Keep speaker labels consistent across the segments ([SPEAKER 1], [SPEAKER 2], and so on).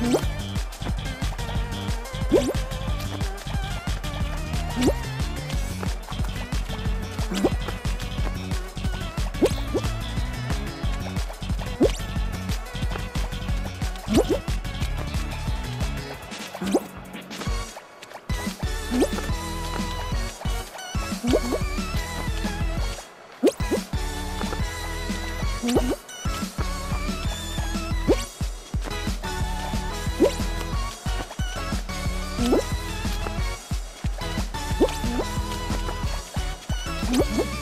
[SPEAKER 1] 嗯 Woof, woof, woof.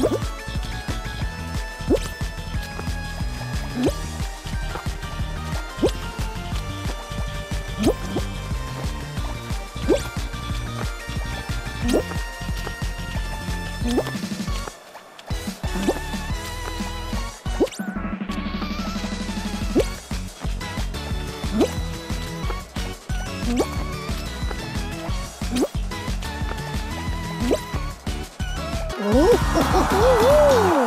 [SPEAKER 1] Música Woo-hoo-hoo!